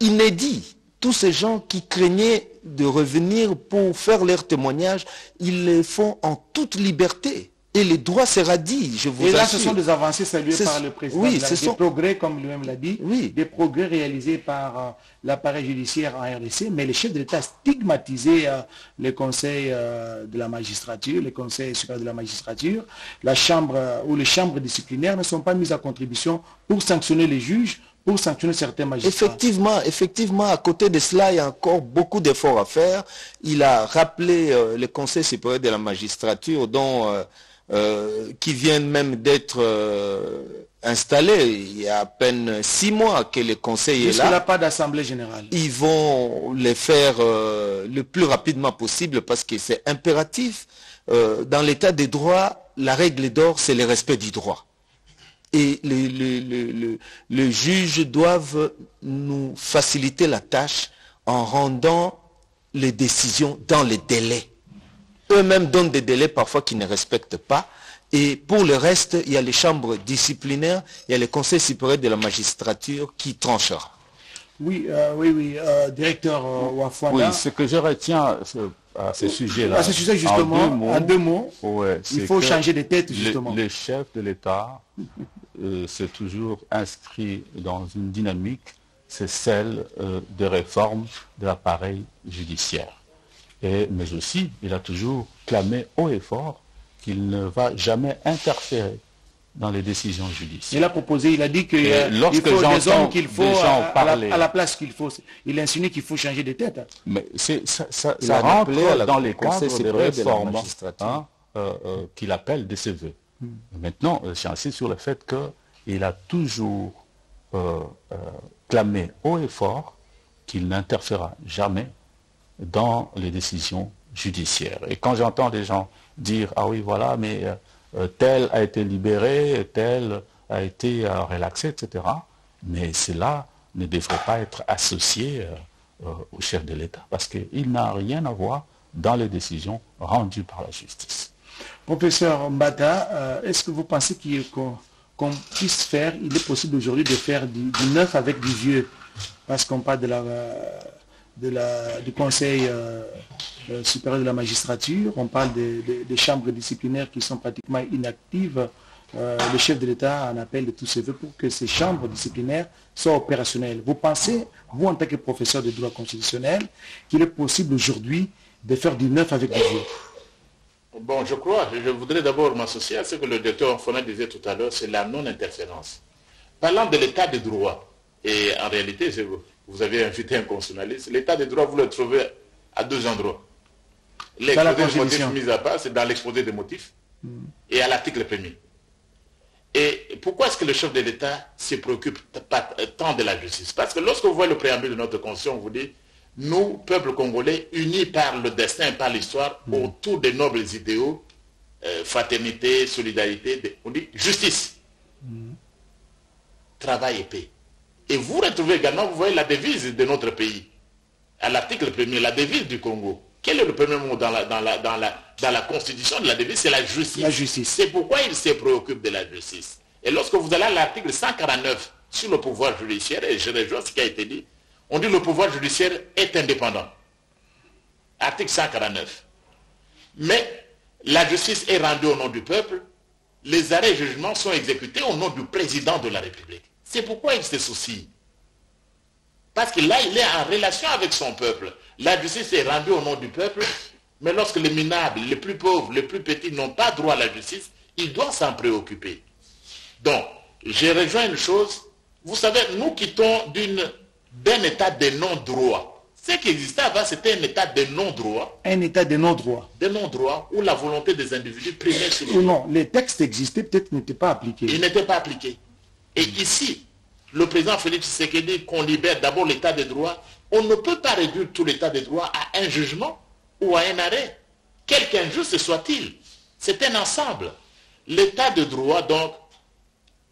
inédits. Tous ces gens qui craignaient de revenir pour faire leur témoignage, ils le font en toute liberté. Et les droits s'éradient, je vous Et là, assure. ce sont des avancées saluées par le président. oui, de la- ce des sont- progrès, comme lui-même l'a dit, Oui. des progrès réalisés par euh, l'appareil judiciaire en RDC, mais les chefs de l'État stigmatisaient euh, les conseils euh, de la magistrature, les conseils supérieurs de la magistrature, la chambre euh, ou les chambres disciplinaires ne sont pas mises à contribution pour sanctionner les juges, pour sanctionner certains magistrats. Effectivement, effectivement, à côté de cela, il y a encore beaucoup d'efforts à faire. Il a rappelé le Conseil supérieur de la magistrature, dont, euh, qui viennent même d'être euh, installés. Il y a à peine six mois que le Conseil est Puisqu'il n'y là. a pas d'assemblée générale. Ils vont les faire euh, le plus rapidement possible parce que c'est impératif. Euh, dans l'état des droits, la règle d'or, c'est le respect du droit. Et les- les- les juges doivent nous faciliter la tâche en rendant les décisions dans les délais. Eux-mêmes donnent des délais parfois qu'ils ne respectent pas. Et pour le reste, il y a les chambres disciplinaires, il y a le Conseil supérieur de la magistrature qui tranchera. Oui, euh, oui, oui, euh, directeur euh, Wafwana. Oui, ce que je retiens ce- à ce sujet-là. À ce sujet, justement, en deux mots, en deux mots, ouais, il faut changer de tête, le- justement. Le, chef de l'État euh, s'est toujours inscrit dans une dynamique, c'est celle euh, de réforme de l'appareil judiciaire. Et, mais aussi, il a toujours clamé haut et fort qu'il ne va jamais interférer dans les décisions judiciaires. Il a proposé, il a dit qu'il lorsque faut des hommes qu'il faut des à, la, parler- à la place qu'il faut. Il a insinué qu'il faut changer de tête. Mais c'est- ça, ça- rentre la- dans les cadres de supérieur de magistrature. hein, euh, euh, qu'il appelle de ses voeux. Maintenant, euh, j'insiste sur le fait qu'il a toujours euh, euh, clamé haut et fort qu'il n'interférera jamais dans les décisions judiciaires. Et quand j'entends des gens dire, ah oui, voilà, mais euh, euh, tel a été libéré, tel a été euh, relaxé, etc., mais cela ne devrait pas être associé au chef de l'État, parce qu'il n'a rien à voir dans les décisions rendues par la justice. Professeur Mbata, est-ce que vous pensez qu'on puisse faire, il est possible aujourd'hui de faire du, du neuf avec du vieux? Parce qu'on parle de la, de la- du Conseil euh, euh, supérieur de la magistrature, on parle des- chambres disciplinaires qui sont pratiquement inactives. Euh, le chef de l'État en appelle de tous ses voeux pour que ces chambres disciplinaires soient opérationnelles. Vous pensez, vous en tant que professeur de droit constitutionnel, qu'il est possible aujourd'hui de faire du neuf avec du vieux? Bon, je crois, je voudrais d'abord m'associer à ce que le docteur Fonet disait tout à l'heure, c'est la non-interférence. Parlant de l'état de droit, et en réalité, je- vous avez invité un constitutionnaliste, l'état de droit, vous le trouvez à deux endroits. L'exposé des motifs mis à part, c'est dans l'exposé des motifs, et à l'article premier. Et pourquoi est-ce que le chef de l'État se préoccupe tant de la justice? Parce que lorsque vous voyez le préambule de notre Constitution, on vous dit, nous, peuple congolais, unis par le destin, par l'histoire, autour des nobles idéaux, euh, fraternité, solidarité, on dit justice, travail et paix. Et vous retrouvez également, vous voyez la devise de notre pays, à l'article premier, la devise du Congo. Quel est le premier mot dans la, dans la, dans la, dans la constitution de la devise? C'est la justice. La justice. C'est pourquoi il se préoccupe de la justice. Et lorsque vous allez à l'article 149 sur le pouvoir judiciaire, et je rejoins ce qui a été dit, on dit le pouvoir judiciaire est indépendant. Article 149. Mais la justice est rendue au nom du peuple, les arrêts et jugements sont exécutés au nom du président de la République. C'est pourquoi il se soucie. Parce que là, il est en relation avec son peuple. La justice est rendue au nom du peuple, mais lorsque les minables, les plus pauvres, les plus petits n'ont pas droit à la justice, il doit s'en préoccuper. Donc, j'ai rejoint une chose. Vous savez, nous quittons d'un état de non-droit. Ce qui existait avant, c'était un état de non-droit, Un état de non-droit. de non-droit où la volonté des individus primait sur Ou non, les textes existaient, peut-être n'étaient pas appliqués. il n'était pas appliqué. Et ici, le président Félix Tshisekedi, qu'on libère d'abord l'état de droit, on ne peut pas réduire tout l'état de droit à un jugement ou à un arrêt. Quelque injuste soit-il. C'est un ensemble. L'état de droit, donc,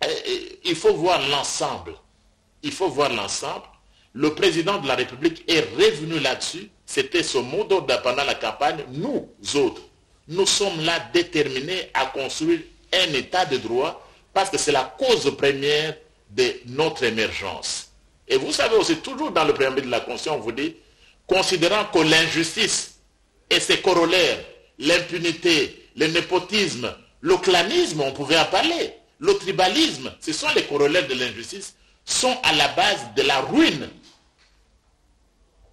euh, euh, il faut voir l'ensemble. Il faut voir l'ensemble. Le président de la République est revenu là-dessus. C'était ce mot d'ordre pendant la campagne. Nous autres, nous sommes là déterminés à construire un état de droit parce que c'est la cause première de notre émergence. Et vous savez aussi, toujours dans le préambule de la Constitution, on vous dit, considérant que l'injustice et ses corollaires, l'impunité, le népotisme, Le clanisme, on pouvait en parler. Le tribalisme, ce sont les corollaires de l'injustice, sont à la base de la ruine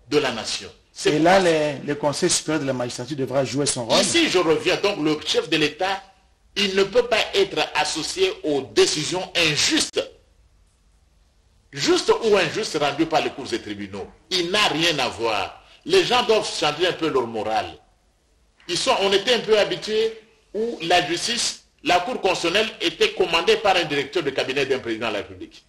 de la nation. Et là, le Conseil supérieur de la magistrature devra jouer son rôle. Ici, je reviens. Donc, le chef de l'État, il ne peut pas être associé aux décisions injustes. Juste ou injustes rendues par les cours et tribunaux. Il n'a rien à voir. Les gens doivent changer un peu leur morale. Ils sont, on était un peu habitués où la justice, la Cour constitutionnelle était commandée par un directeur de cabinet d'un président de la République.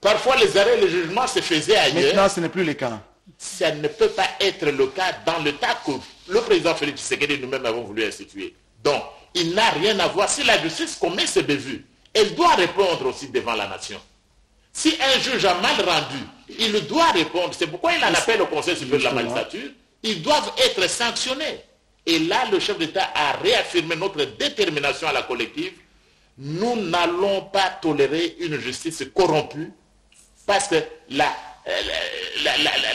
Parfois, les arrêts, les jugements se faisaient ailleurs. Maintenant, ce n'est plus le cas ça ne peut pas être le cas dans le cas que le président Félix Tshisekedi nous-mêmes avons voulu instituer. Donc, il n'a rien à voir. Si la justice commet ce bévues, elle doit répondre aussi devant la nation. Si un juge a mal rendu, il doit répondre. C'est pourquoi il en appelle au Conseil supérieur de la magistrature. Ils doivent être sanctionnés. Et là, le chef d'État a réaffirmé notre détermination à la collective. Nous n'allons pas tolérer une justice corrompue parce que la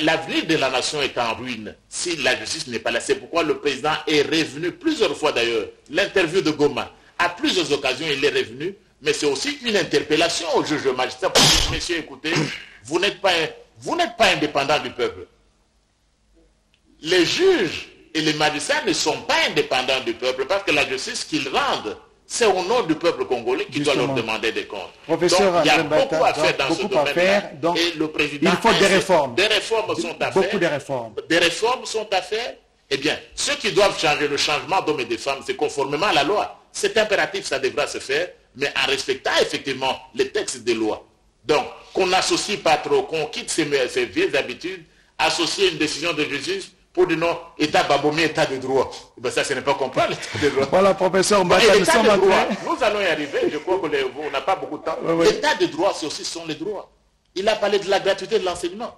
l'avenir de la nation est en ruine si la justice n'est pas là. C'est pourquoi le président est revenu plusieurs fois d'ailleurs. L'interview de Goma, à plusieurs occasions, il est revenu, mais c'est aussi une interpellation au juge magistrat pour dire, messieurs, écoutez, vous n'êtes pas, vous indépendant du peuple. Les juges et les magistrats ne sont pas indépendants du peuple parce que la justice qu'ils rendent c'est au nom du peuple congolais qui doit leur demander des comptes. Professeur donc, il y a beaucoup à faire dans ce domaine. Donc, et le président il faut des réformes. Des réformes sont à faire. Beaucoup de réformes. Des réformes sont à faire. Eh bien, ceux qui doivent changer le changement d'hommes et de femmes, c'est conformément à la loi. C'est impératif, ça devra se faire, mais en respectant effectivement les textes des lois. Donc, qu'on n'associe pas trop, qu'on quitte ces, ces vieilles habitudes, associer une décision de justice pour dire non, État Babomi, État de droit. Eh ben ça, ce n'est pas comprendre l'État *laughs* de droit. Voilà, professeur Mbata, nous sommes de Nous allons y arriver, je crois qu'on n'a pas beaucoup de temps. L'état de droit, c'est aussi sont les droits. Il a parlé de la gratuité de l'enseignement.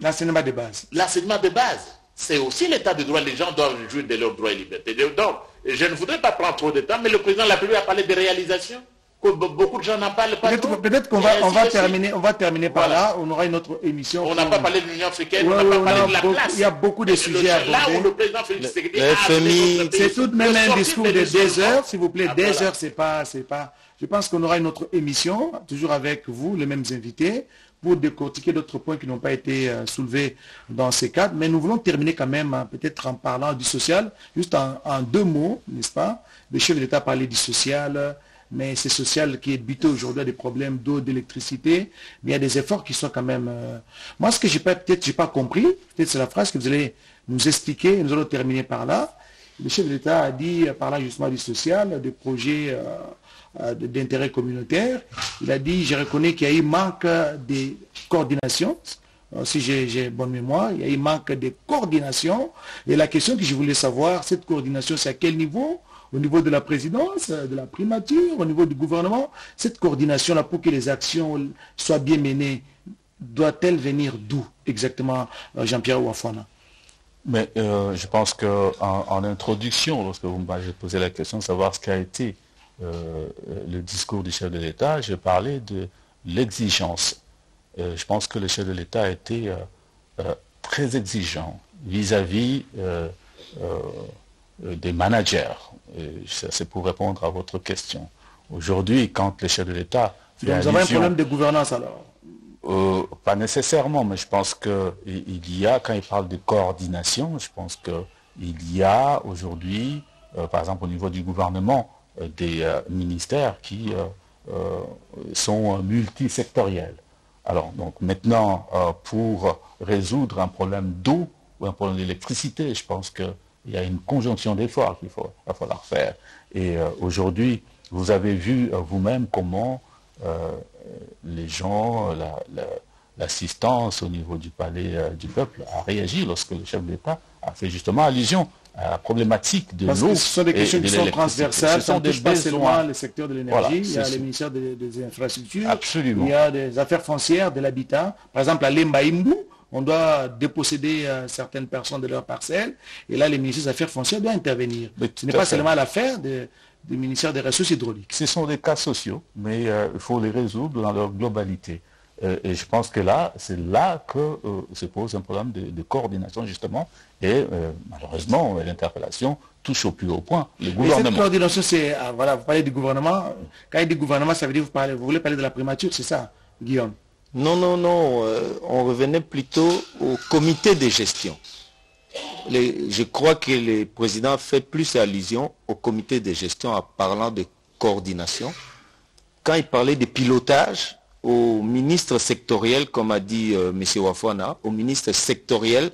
L'enseignement de base. L'enseignement de base. C'est aussi l'état de droit. Les gens doivent jouir de leurs droits et libertés. Donc, je ne voudrais pas prendre trop de temps, mais le président de la République a parlé des beaucoup de gens n'en parlent pas. Peut-être qu'on va, on va, terminer, on va terminer par là. On aura une autre émission. On n'a pas parlé de l'Union africaine, on n'a pas parlé de la place. Il y a beaucoup de sujets à Là où le président Félix Tshisekedi C'est tout de même un discours de deux heures, s'il vous plaît. Ah, deux heures, c'est pas, c'est pas. Je pense qu'on aura une autre émission, toujours avec vous, les mêmes invités, pour décortiquer d'autres points qui n'ont pas été euh, soulevés dans ces cadres. Mais nous voulons terminer quand même, hein, peut-être en parlant du social, juste en, en deux mots, n'est-ce pas? Le chef de l'État parlait du social, mais c'est social qui est buté aujourd'hui à des problèmes d'eau, d'électricité, il y a des efforts qui sont quand même... Euh, moi, ce que j'ai pas, peut-être, pas compris, peut-être c'est la phrase que vous allez nous expliquer, nous allons terminer par là. Le chef de l'État a dit, euh, parlant justement du social, des projets euh, d'intérêt communautaire, il a dit, je reconnais qu'il y a eu manque de coordination, si j'ai bonne mémoire, il y a eu manque de coordination. Et la question que je voulais savoir, cette coordination, c'est à quel niveau? Au niveau de la présidence, de la primature, au niveau du gouvernement, cette coordination-là pour que les actions soient bien menées, doit-elle venir d'où exactement, euh, Jean-Pierre Ouafouana Mais euh, je pense qu'en en, introduction, lorsque vous m'avez posé la question de savoir ce qu'a été euh, le discours du chef de l'État, je parlais de l'exigence. je pense que le chef de l'État a été très exigeant vis-à-vis des managers, c'est pour répondre à votre question. Aujourd'hui, quand le chef de l'État... Vous avez un problème de gouvernance alors euh, Pas nécessairement, mais je pense qu'il y a, quand il parle de coordination, je pense qu'il y a aujourd'hui, euh, par exemple au niveau du gouvernement, euh, des ministères qui sont multisectoriels. Alors, donc maintenant, pour résoudre un problème d'eau ou un problème d'électricité, je pense que il y a une conjonction d'efforts qu'il va falloir faire. Et euh, aujourd'hui, vous avez vu euh, vous-même comment euh, les gens, l'assistance au niveau du palais du peuple a réagi lorsque le chef d'État a fait justement allusion à la problématique de l'eau. Ce sont des questions qui sont transversales, ce sont des pas seulement le secteur de l'énergie, il y a les ministères des, infrastructures, Absolument. il y a des affaires foncières, de l'habitat. Par exemple, à Lembaïmbou, on doit déposséder euh, certaines personnes de leurs parcelles. Et là, les ministères des Affaires foncières doivent intervenir. Ce n'est pas seulement l'affaire du ministère des Ressources hydrauliques. Ce sont des cas sociaux, mais euh, il faut les résoudre dans leur globalité. et je pense que là, c'est là que se pose un problème de, coordination justement. Et malheureusement, l'interpellation touche au plus haut point le gouvernement. cette coordination, c'est, ah, voilà, vous parlez du gouvernement. Quand il dit gouvernement, ça veut dire vous, parlez, vous voulez parler de la primature, c'est ça, Guillaume? Non, non, non. on revenait plutôt au comité de gestion je crois que le président fait plus allusion au comité de gestion en parlant de coordination. Quand il parlait de pilotage, au ministre sectoriel, comme a dit euh, M. Wafana, au ministre sectoriel,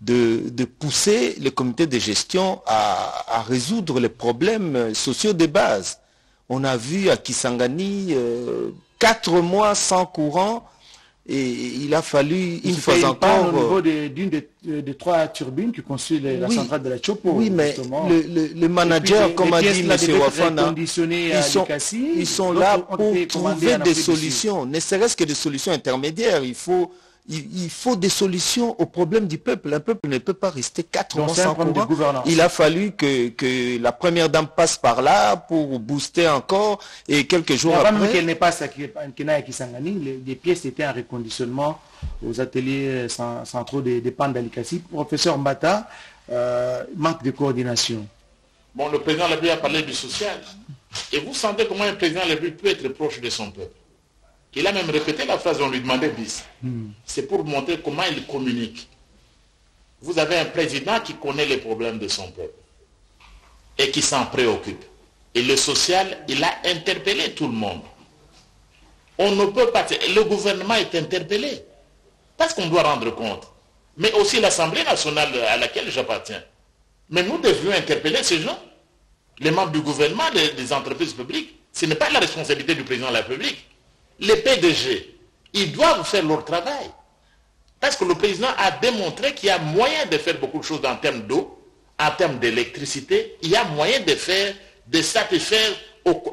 de, pousser le comité de gestion à, résoudre les problèmes sociaux de base. On a vu à Kisangani euh, quatre mois sans courant, et il a fallu une fois encore... au niveau d'une des, trois turbines qui construisent la centrale de la Chopo. Oui, mais le, manager, comme a dit M. Wafana, ils sont, ils sont là pour trouver des solutions, ne serait-ce que des solutions intermédiaires. Il faut il, faut des solutions aux problèmes du peuple. Un peuple ne peut pas rester quatre mois sans courant. Il a fallu que, la première dame passe par là pour booster encore et quelques jours après... Même qu'elle n'est pas Kisangani, les, pièces étaient en reconditionnement aux ateliers centraux des, des d'Alikassi. Professeur Mbata, euh, manque de coordination. Bon, le président Labé a parlé du social. Et vous sentez comment un président Labé peut être proche de son peuple? Il a même répété la phrase, on lui demandait 10. Hmm. C'est pour montrer comment il communique. Vous avez un président qui connaît les problèmes de son peuple et qui s'en préoccupe. Et le social, il a interpellé tout le monde. On ne peut pas... Le gouvernement est interpellé. Parce qu'on doit rendre compte. Mais aussi l'Assemblée nationale à laquelle j'appartiens. Mais nous devions interpeller ces gens. Les membres du gouvernement, des, des entreprises publiques. Ce n'est pas la responsabilité du président de la République les PDG, ils doivent faire leur travail. Parce que le président a démontré qu'il y a moyen de faire beaucoup de choses en termes d'eau, en termes d'électricité. Il y a moyen de faire, de satisfaire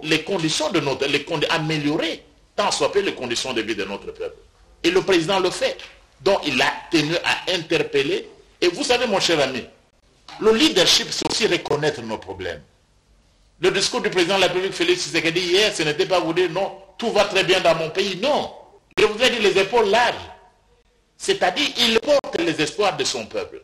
les conditions de notre, les améliorer tant soit peu les conditions de vie de notre peuple. Et le président le fait. Donc il a tenu à interpeller. Et vous savez, mon cher ami, le leadership, c'est aussi reconnaître nos problèmes. Le discours du président de la République, Félix Tshisekedi, hier, ce n'était pas vous dire non, tout va très bien dans mon pays. Non. Je vous ai dit les épaules larges. C'est-à-dire, il porte les espoirs de son peuple.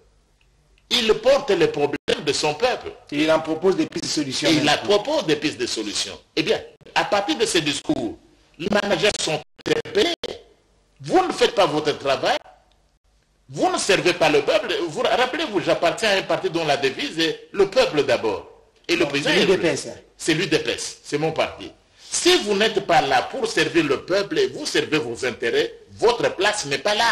Il porte les problèmes de son peuple. Et il en propose des pistes de solutions. il en propose des pistes de solutions. Eh bien, à partir de ces discours, les managers sont interpellés. Vous ne faites pas votre travail. Vous ne servez pas le peuple. Vous, rappelez-vous, j'appartiens à un parti dont la devise est le peuple d'abord. Et le président c'est l'UDPS. C'est l'UDPS, c'est mon parti. Si vous n'êtes pas là pour servir le peuple et vous servez vos intérêts, votre place n'est pas là.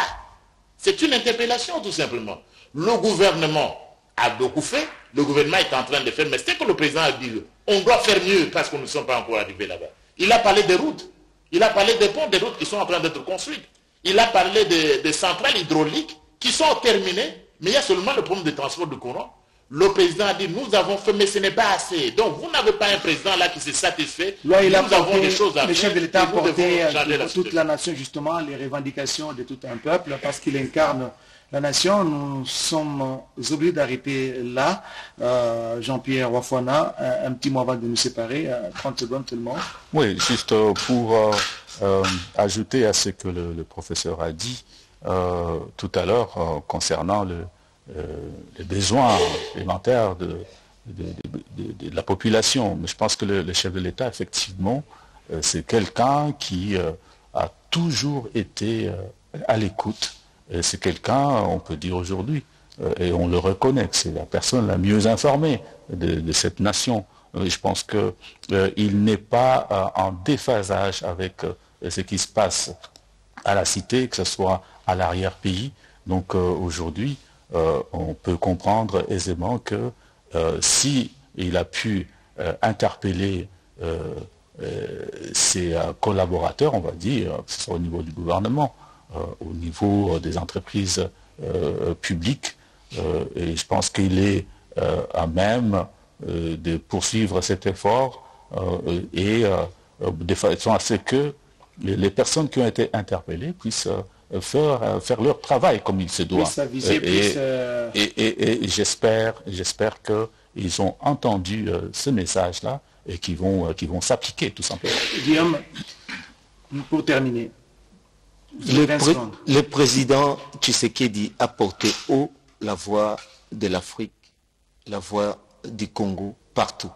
C'est une interpellation tout simplement. Le gouvernement a beaucoup fait, le gouvernement est en train de faire, mais c'est que le président a dit, on doit faire mieux parce nous ne sommes pas encore arrivés là-bas. Il a parlé des routes, il a parlé des ponts, des routes qui sont en train d'être construites. Il a parlé des, centrales hydrauliques qui sont terminées, mais il y a seulement le problème de transport de courant le président a dit, nous avons fait, mais ce n'est pas assez. Donc, vous n'avez pas un président là qui s'est satisfait. nous avons des choses à le chef de l'État a porté euh, toute la nation, justement, les revendications de tout un peuple, parce qu'il incarne la nation. Nous sommes obligés d'arrêter là. Euh, Jean-Pierre Wafouana, un, petit mot avant de nous séparer, 30 secondes seulement. Oui, juste euh, pour ajouter à ce que le professeur a dit tout à l'heure concernant le, euh, les besoins élémentaires de, la population. Mais je pense que le, chef de l'État, effectivement, euh, c'est quelqu'un qui euh, a toujours été à l'écoute. C'est quelqu'un, on peut dire aujourd'hui, et on le reconnaît, que c'est la personne la mieux informée de, cette nation. Je pense qu'il n'est pas en déphasage avec ce qui se passe à la cité, que ce soit à l'arrière-pays. Donc aujourd'hui, euh, on peut comprendre aisément que euh, si il a pu euh, interpeller ses collaborateurs, on va dire, que ce soit au niveau du gouvernement, au niveau des entreprises publiques, et je pense qu'il est à même de poursuivre cet effort et de façon à ce que les personnes qui ont été interpellées puissent faire, euh, faire leur travail comme il se doit. Euh, et, j'espère, j'espère qu'ils ont entendu euh, ce message-là et qu'ils vont, vont s'appliquer tout simplement. Guillaume, pour terminer, Le, président Tshisekedi a porté haut la voix de l'Afrique, la voix du Congo partout.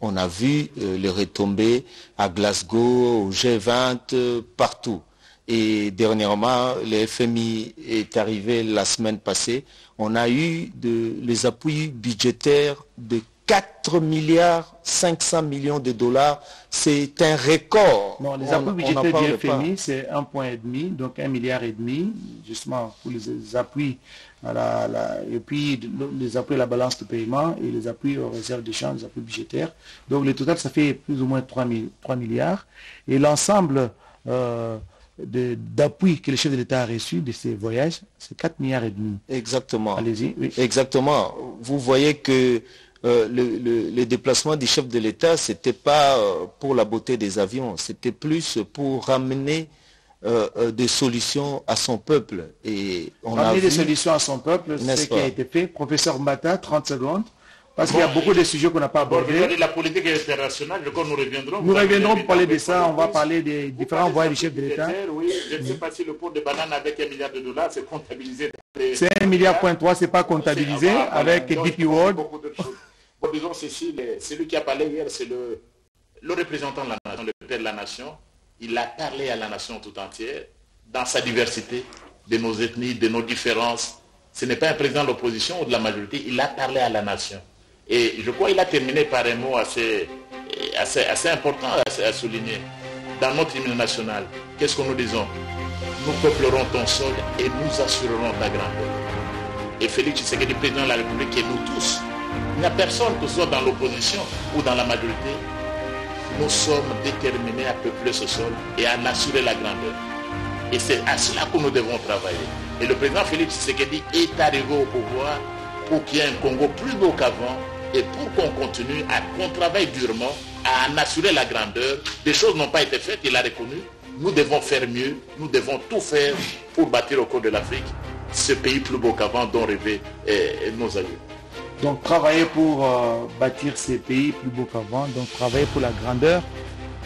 On a vu euh, les retombées à Glasgow, au G20, euh, partout. Et dernièrement, le FMI est arrivé la semaine passée. On a eu les appuis budgétaires de 4 milliards 500 millions de dollars. C'est un record. Non, les appuis budgétaires du FMI, c'est 1,5, donc 1 milliard et demi, justement pour les appuis à la, et puis les appuis à la balance de paiement et les appuis aux réserves d'échange, les appuis budgétaires. Donc le total, ça fait plus ou moins 3, milliards. Et l'ensemble euh, d'appui que le chef de l'État a reçu de ces voyages, c'est 4 milliards et demi. Exactement. Allez-y. Exactement. Vous voyez que euh, le, déplacement du chef de l'État, ce n'était pas euh, pour la beauté des avions, c'était plus pour ramener euh, des solutions à son peuple. Et on ramener des solutions à son peuple, c'est ce qui a été fait. Professeur Mbata, 30 secondes. Parce qu'il y a beaucoup de sujets qu'on n'a pas abordés. la politique internationale, nous reviendrons. Nous reviendrons pour parler de ça. On va parler des différents voyages du chef de l'État. Oui, je ne sais pas si le pot de banane avec un milliard de dollars, c'est comptabilisé. C'est un milliard point trois, c'est pas comptabilisé avec DP World. Bon, disons ceci, celui qui a parlé hier, c'est le, le représentant de la nation, le père de la nation. Il a parlé à la nation tout entière, dans sa diversité, de nos ethnies, de nos différences. Ce n'est pas un président de l'opposition ou de la majorité, il a parlé à la nation. Et je crois qu'il a terminé par un mot assez, assez, important à, souligner. Dans notre hymne national, qu'est-ce que nous disons? Nous peuplerons ton sol et nous assurerons ta grandeur. Et Félix Tshisekedi, président de la République, et nous tous, il n'y a personne que ce soit dans l'opposition ou dans la majorité. Nous sommes déterminés à peupler ce sol et à en assurer la grandeur. Et c'est à cela que nous devons travailler. Et le président Félix Tshisekedi est arrivé au pouvoir pour qu'il y ait un Congo plus beau qu'avant et pour qu'on continue à qu'on travaille durement à en assurer la grandeur. Des choses n'ont pas été faites, il a reconnu. Nous devons faire mieux, nous devons tout faire pour bâtir au cours de l'Afrique ce pays plus beau qu'avant dont rêvaient eh, nos amis. Donc travailler pour euh, bâtir ces pays plus beaux qu'avant, donc travailler pour la grandeur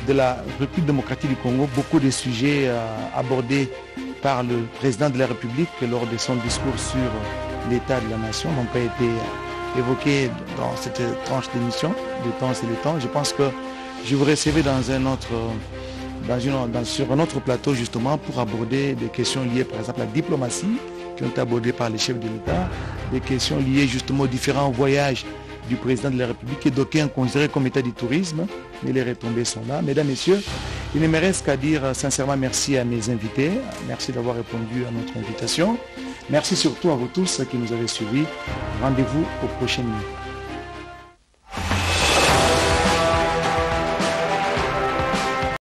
de la République démocratique du Congo, beaucoup de sujets euh, abordés par le président de la République lors de son discours sur l'état de la nation n'ont pas été évoqué dans cette tranche d'émission, de temps c'est le temps. Je pense que je vous recevais dans un autre, dans sur un autre plateau justement pour aborder des questions liées par exemple à la diplomatie qui ont été abordées par les chefs de l'État, des questions liées justement aux différents voyages du président de la République et d'aucuns considérés comme état du tourisme, mais les retombées sont là. Mesdames, Messieurs, il ne me reste qu'à dire sincèrement merci à mes invités, merci d'avoir répondu à notre invitation. Merci surtout à vous tous qui nous avez suivis. Rendez-vous au prochain.